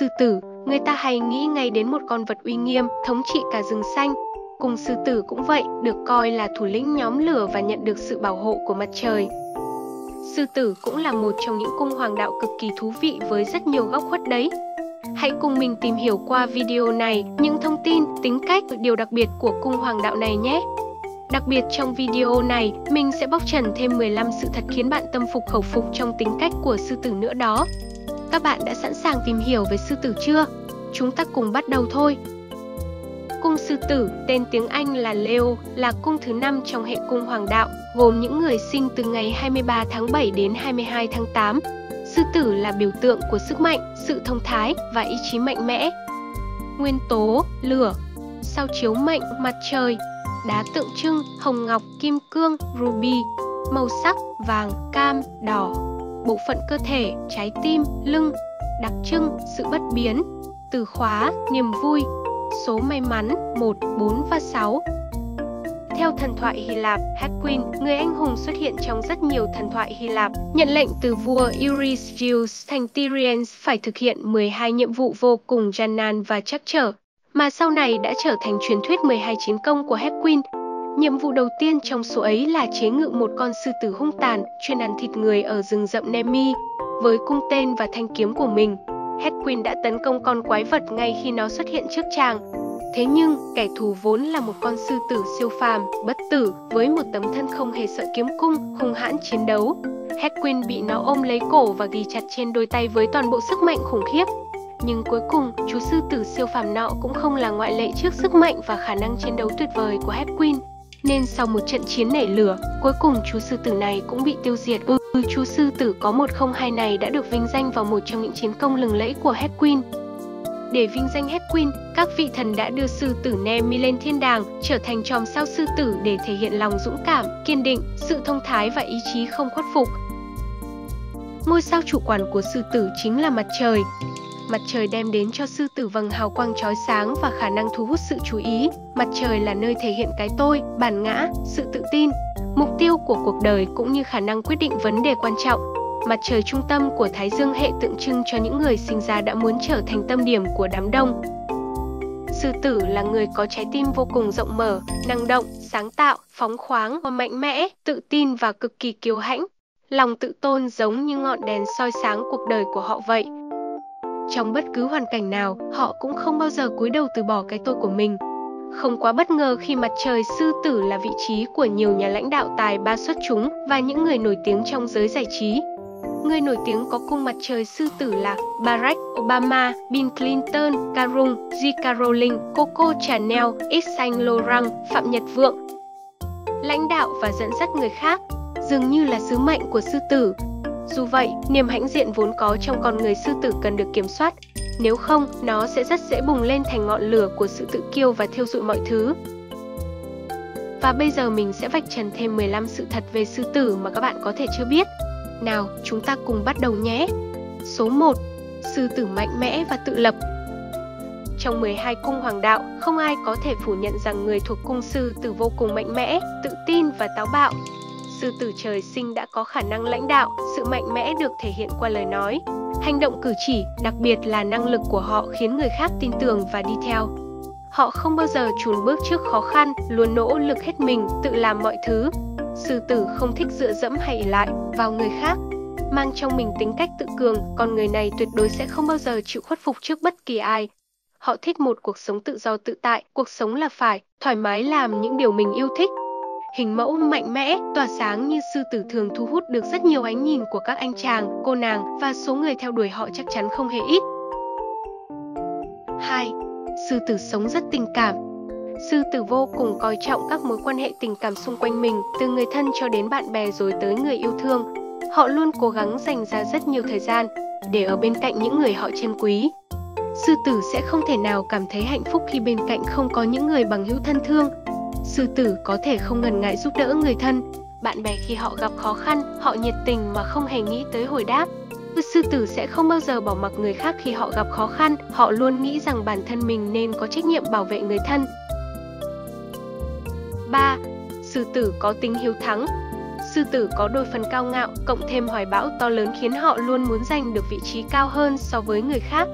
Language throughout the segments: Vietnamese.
Sư tử, người ta hay nghĩ ngay đến một con vật uy nghiêm, thống trị cả rừng xanh. Cùng sư tử cũng vậy, được coi là thủ lĩnh nhóm lửa và nhận được sự bảo hộ của mặt trời. Sư tử cũng là một trong những cung hoàng đạo cực kỳ thú vị với rất nhiều góc khuất đấy. Hãy cùng mình tìm hiểu qua video này những thông tin, tính cách, điều đặc biệt của cung hoàng đạo này nhé. Đặc biệt trong video này, mình sẽ bóc trần thêm 15 sự thật khiến bạn tâm phục khẩu phục trong tính cách của sư tử nữa đó. Các bạn đã sẵn sàng tìm hiểu về sư tử chưa? Chúng ta cùng bắt đầu thôi. Cung sư tử, tên tiếng Anh là Leo, là cung thứ năm trong hệ cung hoàng đạo, gồm những người sinh từ ngày 23 tháng 7 đến 22 tháng 8. Sư tử là biểu tượng của sức mạnh, sự thông thái và ý chí mạnh mẽ. Nguyên tố, lửa, sao chiếu mệnh, mặt trời, đá tượng trưng, hồng ngọc, kim cương, ruby, màu sắc, vàng, cam, đỏ, bộ phận cơ thể, trái tim, lưng, đặc trưng, sự bất biến, từ khóa, niềm vui, số may mắn 1, 4 và 6. Theo thần thoại Hy Lạp, Hequin, người anh hùng xuất hiện trong rất nhiều thần thoại Hy Lạp, nhận lệnh từ vua Eurystheus thành Tyrians phải thực hiện 12 nhiệm vụ vô cùng gian nan và chắc trở, mà sau này đã trở thành truyền thuyết 12 chiến công của Hequin. Nhiệm vụ đầu tiên trong số ấy là chế ngự một con sư tử hung tàn, chuyên ăn thịt người ở rừng rậm Nemi. Với cung tên và thanh kiếm của mình, Hedwin đã tấn công con quái vật ngay khi nó xuất hiện trước chàng. Thế nhưng, kẻ thù vốn là một con sư tử siêu phàm, bất tử, với một tấm thân không hề sợ kiếm cung, hung hãn chiến đấu. Hedwin bị nó ôm lấy cổ và ghi chặt trên đôi tay với toàn bộ sức mạnh khủng khiếp. Nhưng cuối cùng, chú sư tử siêu phàm nọ cũng không là ngoại lệ trước sức mạnh và khả năng chiến đấu tuyệt vời của Hedwin. Nên sau một trận chiến nảy lửa, cuối cùng chú sư tử này cũng bị tiêu diệt. Ừ, chú sư tử có 102 này đã được vinh danh vào một trong những chiến công lừng lẫy của Hedwin. Để vinh danh Hedwin, các vị thần đã đưa sư tử Nemi lên thiên đàng, trở thành chòm sao sư tử để thể hiện lòng dũng cảm, kiên định, sự thông thái và ý chí không khuất phục. Ngôi sao chủ quản của sư tử chính là mặt trời. Mặt trời đem đến cho sư tử vầng hào quang chói sáng và khả năng thu hút sự chú ý. Mặt trời là nơi thể hiện cái tôi, bản ngã, sự tự tin, mục tiêu của cuộc đời cũng như khả năng quyết định vấn đề quan trọng. Mặt trời trung tâm của Thái Dương hệ tượng trưng cho những người sinh ra đã muốn trở thành tâm điểm của đám đông. Sư tử là người có trái tim vô cùng rộng mở, năng động, sáng tạo, phóng khoáng và mạnh mẽ, tự tin và cực kỳ kiêu hãnh. Lòng tự tôn giống như ngọn đèn soi sáng cuộc đời của họ vậy. Trong bất cứ hoàn cảnh nào, họ cũng không bao giờ cúi đầu từ bỏ cái tôi của mình. Không quá bất ngờ khi mặt trời sư tử là vị trí của nhiều nhà lãnh đạo tài ba xuất chúng và những người nổi tiếng trong giới giải trí. Người nổi tiếng có cung mặt trời sư tử là Barack Obama, Bill Clinton, Karung, J. Caroling, Coco Chanel, Yves Saint Laurent, Phạm Nhật Vượng. Lãnh đạo và dẫn dắt người khác dường như là sứ mệnh của sư tử. Dù vậy, niềm hãnh diện vốn có trong con người sư tử cần được kiểm soát, nếu không, nó sẽ rất dễ bùng lên thành ngọn lửa của sự tự kiêu và thiêu dụi mọi thứ. Và bây giờ mình sẽ vạch trần thêm 15 sự thật về sư tử mà các bạn có thể chưa biết. Nào, chúng ta cùng bắt đầu nhé. Số 1. Sư tử mạnh mẽ và tự lập trong 12 cung hoàng đạo, không ai có thể phủ nhận rằng người thuộc cung sư tử vô cùng mạnh mẽ, tự tin và táo bạo. Sư tử trời sinh đã có khả năng lãnh đạo, sự mạnh mẽ được thể hiện qua lời nói, Hành động cử chỉ, đặc biệt là năng lực của họ khiến người khác tin tưởng và đi theo. Họ không bao giờ chùn bước trước khó khăn, luôn nỗ lực hết mình, tự làm mọi thứ. Sư tử không thích dựa dẫm hay lại vào người khác. Mang trong mình tính cách tự cường, con người này tuyệt đối sẽ không bao giờ chịu khuất phục trước bất kỳ ai. Họ thích một cuộc sống tự do tự tại, cuộc sống là phải, thoải mái làm những điều mình yêu thích, Hình mẫu mạnh mẽ, tỏa sáng như sư tử thường thu hút được rất nhiều ánh nhìn của các anh chàng, cô nàng và số người theo đuổi họ chắc chắn không hề ít. 2. Sư tử sống rất tình cảm Sư tử vô cùng coi trọng các mối quan hệ tình cảm xung quanh mình, từ người thân cho đến bạn bè rồi tới người yêu thương. Họ luôn cố gắng dành ra rất nhiều thời gian để ở bên cạnh những người họ trân quý. Sư tử sẽ không thể nào cảm thấy hạnh phúc khi bên cạnh không có những người bằng hữu thân thương, Sư tử có thể không ngần ngại giúp đỡ người thân, bạn bè khi họ gặp khó khăn, họ nhiệt tình mà không hề nghĩ tới hồi đáp. Sư tử sẽ không bao giờ bỏ mặc người khác khi họ gặp khó khăn, họ luôn nghĩ rằng bản thân mình nên có trách nhiệm bảo vệ người thân. 3. Sư tử có tính hiếu thắng sư tử có đôi phần cao ngạo, cộng thêm hoài bão to lớn khiến họ luôn muốn giành được vị trí cao hơn so với người khác.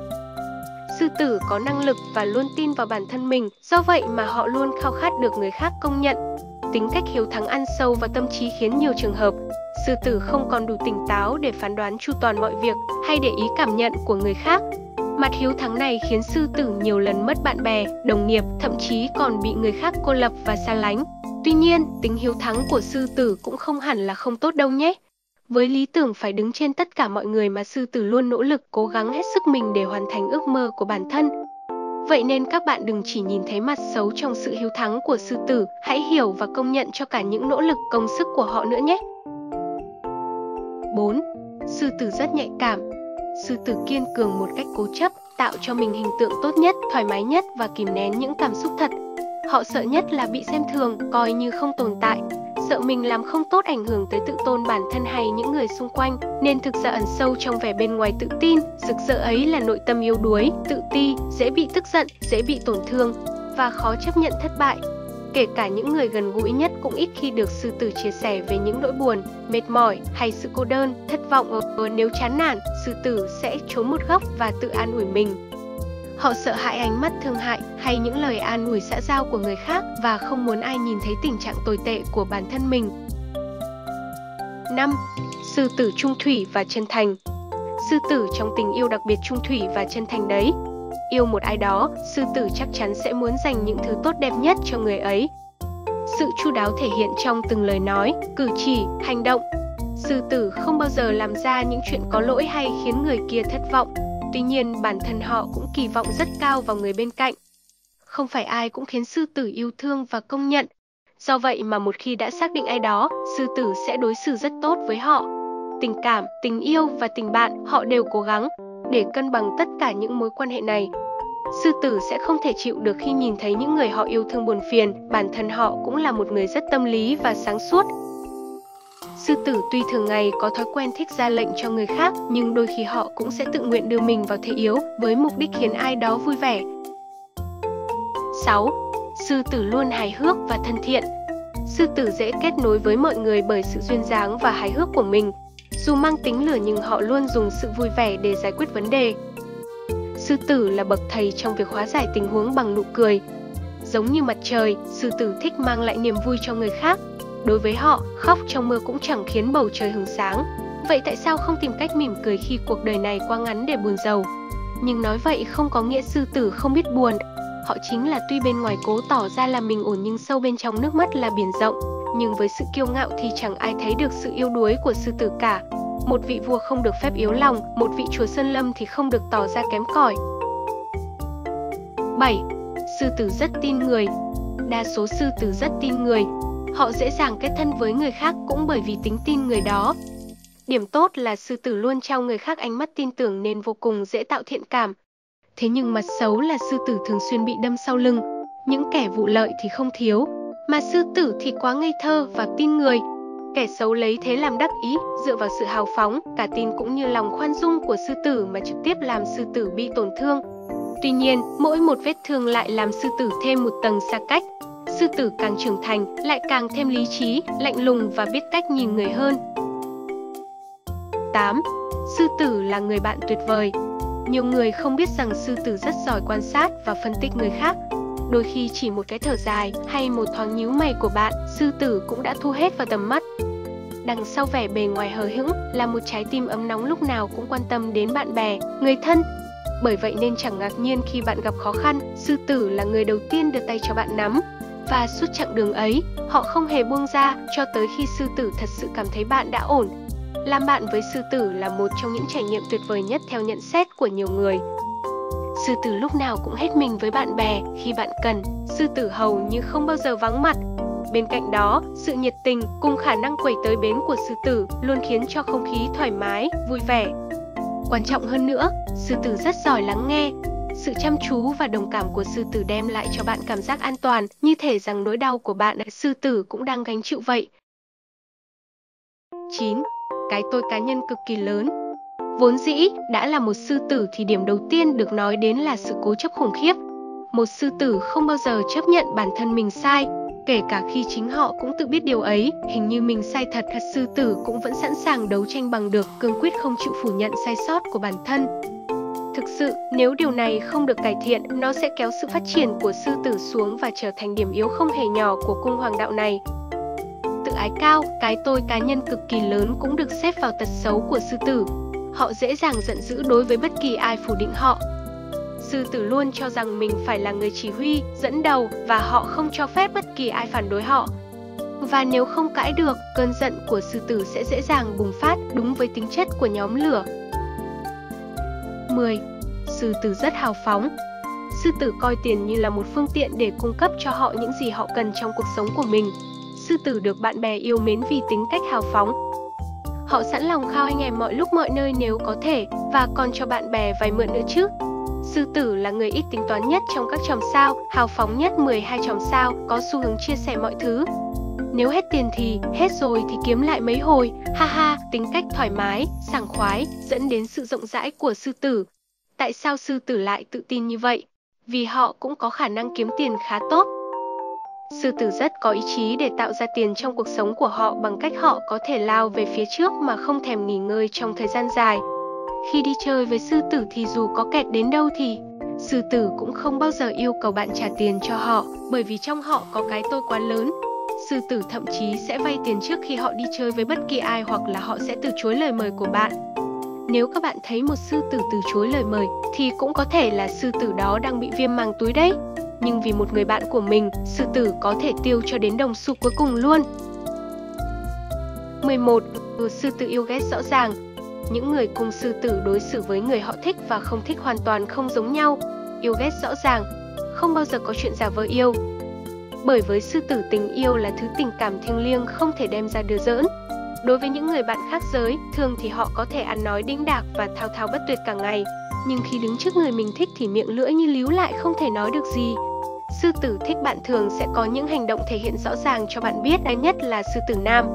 Sư tử có năng lực và luôn tin vào bản thân mình, do vậy mà họ luôn khao khát được người khác công nhận. Tính cách hiếu thắng ăn sâu vào tâm trí khiến nhiều trường hợp, sư tử không còn đủ tỉnh táo để phán đoán chu toàn mọi việc hay để ý cảm nhận của người khác. Mặt hiếu thắng này khiến sư tử nhiều lần mất bạn bè, đồng nghiệp, thậm chí còn bị người khác cô lập và xa lánh. Tuy nhiên, tính hiếu thắng của sư tử cũng không hẳn là không tốt đâu nhé. Với lý tưởng phải đứng trên tất cả mọi người mà sư tử luôn nỗ lực cố gắng hết sức mình để hoàn thành ước mơ của bản thân. Vậy nên các bạn đừng chỉ nhìn thấy mặt xấu trong sự hiếu thắng của sư tử, hãy hiểu và công nhận cho cả những nỗ lực công sức của họ nữa nhé. 4. Sư tử rất nhạy cảm. Sư tử kiên cường một cách cố chấp, tạo cho mình hình tượng tốt nhất, thoải mái nhất và kìm nén những cảm xúc thật. Họ sợ nhất là bị xem thường, coi như không tồn tại, sợ mình làm không tốt ảnh hưởng tới tự tôn bản thân hay những người xung quanh, nên thực ra ẩn sâu trong vẻ bên ngoài tự tin, rực rỡ ấy là nội tâm yếu đuối, tự ti, dễ bị tức giận, dễ bị tổn thương và khó chấp nhận thất bại. Kể cả những người gần gũi nhất cũng ít khi được sư tử chia sẻ về những nỗi buồn, mệt mỏi hay sự cô đơn, thất vọng ở nếu chán nản, sư tử sẽ trốn một góc và tự an ủi mình. Họ sợ hãi ánh mắt thương hại hay những lời an ủi xã giao của người khác và không muốn ai nhìn thấy tình trạng tồi tệ của bản thân mình. 5. Sư tử trung thủy và chân thành Sư tử trong tình yêu đặc biệt trung thủy và chân thành đấy. Yêu một ai đó, sư tử chắc chắn sẽ muốn dành những thứ tốt đẹp nhất cho người ấy. Sự chu đáo thể hiện trong từng lời nói, cử chỉ, hành động. Sư tử không bao giờ làm ra những chuyện có lỗi hay khiến người kia thất vọng Tuy nhiên, bản thân họ cũng kỳ vọng rất cao vào người bên cạnh. Không phải ai cũng khiến sư tử yêu thương và công nhận. Do vậy mà một khi đã xác định ai đó, sư tử sẽ đối xử rất tốt với họ. Tình cảm, tình yêu và tình bạn họ đều cố gắng để cân bằng tất cả những mối quan hệ này. Sư tử sẽ không thể chịu được khi nhìn thấy những người họ yêu thương buồn phiền, bản thân họ cũng là một người rất tâm lý và sáng suốt, Sư tử tuy thường ngày có thói quen thích ra lệnh cho người khác, nhưng đôi khi họ cũng sẽ tự nguyện đưa mình vào thế yếu với mục đích khiến ai đó vui vẻ. 6. Sư tử luôn hài hước và thân thiện. Sư tử dễ kết nối với mọi người bởi sự duyên dáng và hài hước của mình. Dù mang tính lửa nhưng họ luôn dùng sự vui vẻ để giải quyết vấn đề. Sư tử là bậc thầy trong việc hóa giải tình huống bằng nụ cười. Giống như mặt trời, sư tử thích mang lại niềm vui cho người khác, Đối với họ, khóc trong mưa cũng chẳng khiến bầu trời hứng sáng. Vậy tại sao không tìm cách mỉm cười khi cuộc đời này quá ngắn để buồn giàu? Nhưng nói vậy không có nghĩa sư tử không biết buồn. Họ chính là tuy bên ngoài cố tỏ ra là mình ổn nhưng sâu bên trong nước mắt là biển rộng. Nhưng với sự kiêu ngạo thì chẳng ai thấy được sự yếu đuối của sư tử cả. Một vị vua không được phép yếu lòng, một vị chúa sơn lâm thì không được tỏ ra kém cỏi. 7. Sư tử rất tin người Đa số sư tử rất tin người, Họ dễ dàng kết thân với người khác cũng bởi vì tính tin người đó. Điểm tốt là sư tử luôn trao người khác ánh mắt tin tưởng nên vô cùng dễ tạo thiện cảm. Thế nhưng mặt xấu là sư tử thường xuyên bị đâm sau lưng. Những kẻ vụ lợi thì không thiếu, mà sư tử thì quá ngây thơ và tin người. Kẻ xấu lấy thế làm đắc ý, dựa vào sự hào phóng, cả tin cũng như lòng khoan dung của sư tử mà trực tiếp làm sư tử bị tổn thương. Tuy nhiên, mỗi một vết thương lại làm sư tử thêm một tầng xa cách, sư tử càng trưởng thành lại càng thêm lý trí, lạnh lùng và biết cách nhìn người hơn. 8. Sư tử là người bạn tuyệt vời. Nhiều người không biết rằng sư tử rất giỏi quan sát và phân tích người khác. Đôi khi chỉ một cái thở dài hay một thoáng nhíu mày của bạn, sư tử cũng đã thu hết vào tầm mắt. Đằng sau vẻ bề ngoài hờ hững là một trái tim ấm nóng lúc nào cũng quan tâm đến bạn bè, người thân. Bởi vậy nên chẳng ngạc nhiên khi bạn gặp khó khăn, sư tử là người đầu tiên đưa tay cho bạn nắm, và suốt chặng đường ấy, họ không hề buông ra cho tới khi sư tử thật sự cảm thấy bạn đã ổn. Làm bạn với sư tử là một trong những trải nghiệm tuyệt vời nhất theo nhận xét của nhiều người. Sư tử lúc nào cũng hết mình với bạn bè khi bạn cần, sư tử hầu như không bao giờ vắng mặt. Bên cạnh đó, sự nhiệt tình cùng khả năng quẩy tới bến của sư tử luôn khiến cho không khí thoải mái, vui vẻ. Quan trọng hơn nữa, sư tử rất giỏi lắng nghe, sự chăm chú và đồng cảm của sư tử đem lại cho bạn cảm giác an toàn, như thể rằng nỗi đau của bạn sư tử cũng đang gánh chịu vậy. 9. Cái tôi cá nhân cực kỳ lớn Vốn dĩ, đã là một sư tử thì điểm đầu tiên được nói đến là sự cố chấp khủng khiếp. Một sư tử không bao giờ chấp nhận bản thân mình sai, kể cả khi chính họ cũng tự biết điều ấy, hình như mình sai thật, thật sư tử cũng vẫn sẵn sàng đấu tranh bằng được, cương quyết không chịu phủ nhận sai sót của bản thân. Thực sự, nếu điều này không được cải thiện, nó sẽ kéo sự phát triển của sư tử xuống và trở thành điểm yếu không hề nhỏ của cung hoàng đạo này. Tự ái cao, cái tôi cá nhân cực kỳ lớn cũng được xếp vào tật xấu của sư tử. Họ dễ dàng giận dữ đối với bất kỳ ai phủ định họ, sư tử luôn cho rằng mình phải là người chỉ huy, dẫn đầu và họ không cho phép bất kỳ ai phản đối họ. Và nếu không cãi được, cơn giận của sư tử sẽ dễ dàng bùng phát đúng với tính chất của nhóm lửa. 10. Sư tử rất hào phóng Sư tử coi tiền như là một phương tiện để cung cấp cho họ những gì họ cần trong cuộc sống của mình. Sư tử được bạn bè yêu mến vì tính cách hào phóng. Họ sẵn lòng khao anh em mọi lúc mọi nơi nếu có thể và còn cho bạn bè vay mượn nữa chứ. Sư tử là người ít tính toán nhất trong các chòm sao, hào phóng nhất 12 chòm sao, có xu hướng chia sẻ mọi thứ. Nếu hết tiền thì, hết rồi thì kiếm lại mấy hồi, ha ha, tính cách thoải mái, sảng khoái, dẫn đến sự rộng rãi của sư tử. Tại sao sư tử lại tự tin như vậy? Vì họ cũng có khả năng kiếm tiền khá tốt. Sư tử rất có ý chí để tạo ra tiền trong cuộc sống của họ bằng cách họ có thể lao về phía trước mà không thèm nghỉ ngơi trong thời gian dài. Khi đi chơi với sư tử thì dù có kẹt đến đâu thì sư tử cũng không bao giờ yêu cầu bạn trả tiền cho họ, bởi vì trong họ có cái tôi quá lớn. Sư tử thậm chí sẽ vay tiền trước khi họ đi chơi với bất kỳ ai hoặc là họ sẽ từ chối lời mời của bạn. Nếu các bạn thấy một sư tử từ chối lời mời thì cũng có thể là sư tử đó đang bị viêm màng túi đấy. Nhưng vì một người bạn của mình, sư tử có thể tiêu cho đến đồng xu cuối cùng luôn. 11. Sư tử yêu ghét rõ ràng những người cùng sư tử đối xử với người họ thích và không thích hoàn toàn không giống nhau, yêu ghét rõ ràng, không bao giờ có chuyện giả vờ yêu. Bởi với sư tử tình yêu là thứ tình cảm thiêng liêng không thể đem ra đùa giỡn. Đối với những người bạn khác giới, thường thì họ có thể ăn nói đĩnh đạc và thao thao bất tuyệt cả ngày, nhưng khi đứng trước người mình thích thì miệng lưỡi như líu lại không thể nói được gì. Sư tử thích bạn thường sẽ có những hành động thể hiện rõ ràng cho bạn biết, đáng nhất là sư tử nam.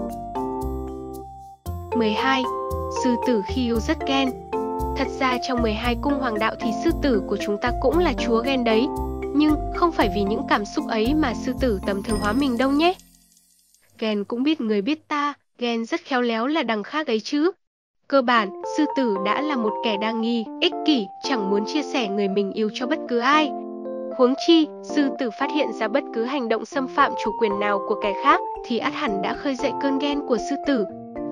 12 sư tử khi yêu rất ghen. Thật ra trong 12 cung hoàng đạo thì sư tử của chúng ta cũng là chúa ghen đấy. Nhưng không phải vì những cảm xúc ấy mà sư tử tầm thường hóa mình đâu nhé. Ghen cũng biết người biết ta, ghen rất khéo léo là đằng khác ấy chứ. Cơ bản, sư tử đã là một kẻ đa nghi, ích kỷ, chẳng muốn chia sẻ người mình yêu cho bất cứ ai. Huống chi, sư tử phát hiện ra bất cứ hành động xâm phạm chủ quyền nào của kẻ khác thì át hẳn đã khơi dậy cơn ghen của sư tử,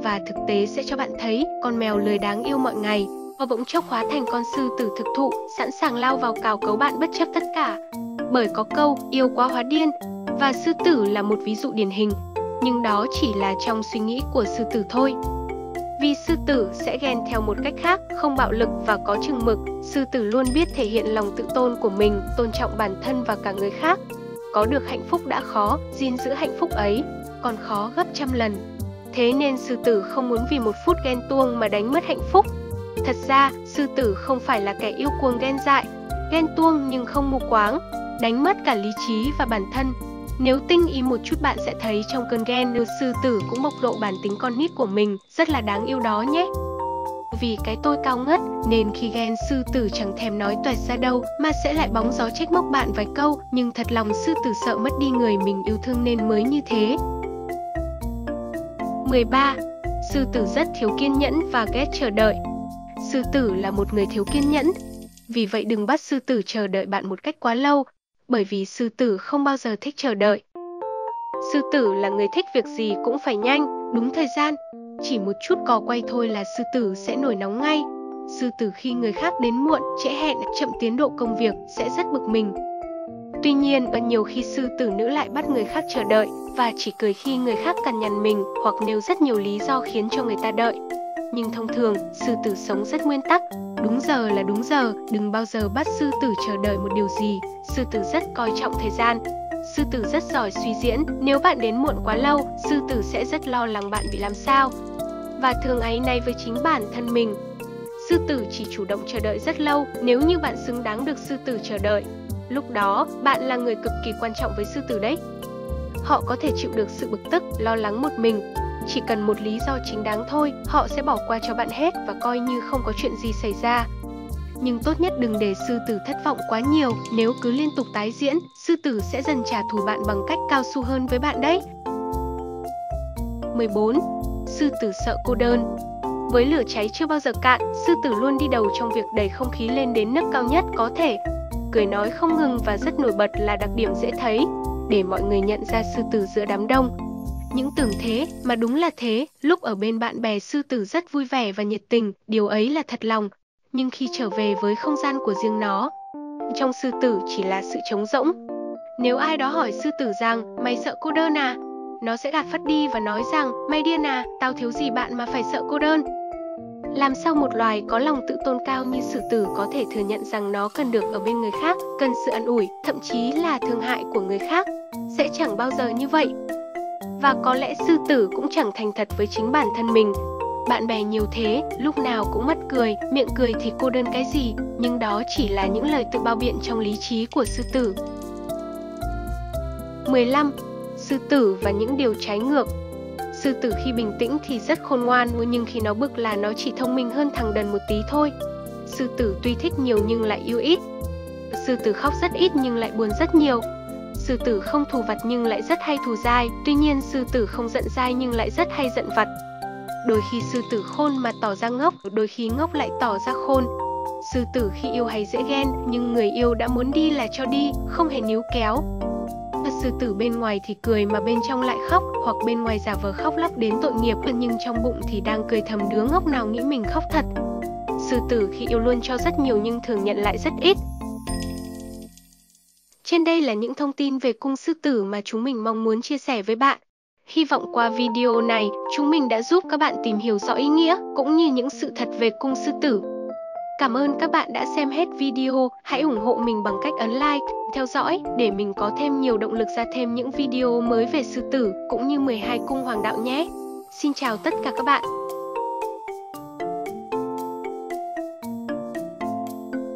và thực tế sẽ cho bạn thấy con mèo lười đáng yêu mọi ngày và bỗng chốc hóa thành con sư tử thực thụ, sẵn sàng lao vào cào cấu bạn bất chấp tất cả. Bởi có câu yêu quá hóa điên, và sư tử là một ví dụ điển hình, nhưng đó chỉ là trong suy nghĩ của sư tử thôi. Vì sư tử sẽ ghen theo một cách khác, không bạo lực và có chừng mực, sư tử luôn biết thể hiện lòng tự tôn của mình, tôn trọng bản thân và cả người khác. Có được hạnh phúc đã khó, gìn giữ hạnh phúc ấy, còn khó gấp trăm lần. Thế nên sư tử không muốn vì một phút ghen tuông mà đánh mất hạnh phúc. Thật ra, sư tử không phải là kẻ yêu cuồng ghen dại, ghen tuông nhưng không mù quáng, đánh mất cả lý trí và bản thân. Nếu tinh ý một chút bạn sẽ thấy trong cơn ghen nữ sư tử cũng bộc lộ bản tính con nít của mình, rất là đáng yêu đó nhé. Vì cái tôi cao ngất nên khi ghen sư tử chẳng thèm nói toẹt ra đâu mà sẽ lại bóng gió trách móc bạn vài câu nhưng thật lòng sư tử sợ mất đi người mình yêu thương nên mới như thế. 13. Sư tử rất thiếu kiên nhẫn và ghét chờ đợi. Sư tử là một người thiếu kiên nhẫn. Vì vậy đừng bắt sư tử chờ đợi bạn một cách quá lâu, bởi vì sư tử không bao giờ thích chờ đợi. Sư tử là người thích việc gì cũng phải nhanh, đúng thời gian. Chỉ một chút cò quay thôi là sư tử sẽ nổi nóng ngay. Sư tử khi người khác đến muộn, trễ hẹn, chậm tiến độ công việc sẽ rất bực mình, Tuy nhiên, ở nhiều khi sư tử nữ lại bắt người khác chờ đợi và chỉ cười khi người khác cằn nhằn mình hoặc nêu rất nhiều lý do khiến cho người ta đợi. Nhưng thông thường, sư tử sống rất nguyên tắc, đúng giờ là đúng giờ, đừng bao giờ bắt sư tử chờ đợi một điều gì. Sư tử rất coi trọng thời gian. Sư tử rất giỏi suy diễn, nếu bạn đến muộn quá lâu, sư tử sẽ rất lo lắng bạn bị làm sao. Và thường ấy nay với chính bản thân mình. Sư tử chỉ chủ động chờ đợi rất lâu nếu như bạn xứng đáng được sư tử chờ đợi. Lúc đó, bạn là người cực kỳ quan trọng với sư tử đấy. Họ có thể chịu được sự bực tức, lo lắng một mình. Chỉ cần một lý do chính đáng thôi, họ sẽ bỏ qua cho bạn hết và coi như không có chuyện gì xảy ra. nhưng tốt nhất đừng để sư tử thất vọng quá nhiều, nếu cứ liên tục tái diễn, sư tử sẽ dần trả thù bạn bằng cách cao su hơn với bạn đấy. 14. Sư tử sợ cô đơn Với lửa cháy chưa bao giờ cạn, sư tử luôn đi đầu trong việc đẩy không khí lên đến nấc cao nhất có thể. Cười nói không ngừng và rất nổi bật là đặc điểm dễ thấy, để mọi người nhận ra sư tử giữa đám đông. Những tưởng thế, mà đúng là thế, lúc ở bên bạn bè sư tử rất vui vẻ và nhiệt tình, điều ấy là thật lòng. Nhưng khi trở về với không gian của riêng nó, trong sư tử chỉ là sự trống rỗng. Nếu ai đó hỏi sư tử rằng, mày sợ cô đơn à? Nó sẽ gạt phát đi và nói rằng, mày điên à, tao thiếu gì bạn mà phải sợ cô đơn. Làm sao một loài có lòng tự tôn cao như sư tử có thể thừa nhận rằng nó cần được ở bên người khác, cần sự an ủi, thậm chí là thương hại của người khác? Sẽ chẳng bao giờ như vậy. Và có lẽ sư tử cũng chẳng thành thật với chính bản thân mình. Bạn bè nhiều thế, lúc nào cũng mất cười, miệng cười thì cô đơn cái gì, nhưng đó chỉ là những lời tự bao biện trong lý trí của sư tử. 15. Sư tử và những điều trái ngược Sư tử khi bình tĩnh thì rất khôn ngoan, nhưng khi nó bực là nó chỉ thông minh hơn thằng đần một tí thôi. Sư tử tuy thích nhiều nhưng lại yêu ít. Sư tử khóc rất ít nhưng lại buồn rất nhiều. Sư tử không thù vặt nhưng lại rất hay thù dai, tuy nhiên sư tử không giận dai nhưng lại rất hay giận vặt. Đôi khi sư tử khôn mà tỏ ra ngốc, đôi khi ngốc lại tỏ ra khôn. Sư tử khi yêu hay dễ ghen, nhưng người yêu đã muốn đi là cho đi, không hề níu kéo. Sư tử bên ngoài thì cười mà bên trong lại khóc, hoặc bên ngoài giả vờ khóc lóc đến tội nghiệp, nhưng trong bụng thì đang cười thầm đứa ngốc nào nghĩ mình khóc thật. Sư tử khi yêu luôn cho rất nhiều nhưng thường nhận lại rất ít, trên đây là những thông tin về cung sư tử mà chúng mình mong muốn chia sẻ với bạn. Hy vọng qua video này, chúng mình đã giúp các bạn tìm hiểu rõ ý nghĩa cũng như những sự thật về cung sư tử. Cảm ơn các bạn đã xem hết video, hãy ủng hộ mình bằng cách ấn like, theo dõi để mình có thêm nhiều động lực ra thêm những video mới về sư tử cũng như 12 cung hoàng đạo nhé. Xin chào tất cả các bạn.